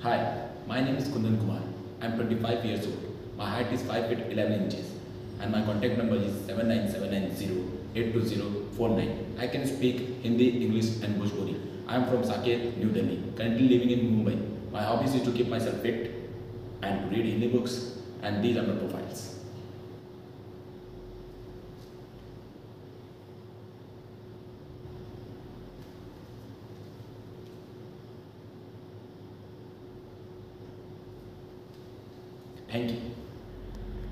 Hi, my name is Kundan Kumar. I am 25 years old. My height is 5 feet 11 inches and my contact number is 79790-82049. I can speak Hindi, English and Bhojpuri. I am from Saket, New Delhi, currently living in Mumbai. My hobbies is to keep myself fit and to read Hindi books and these are my profiles. Thank you.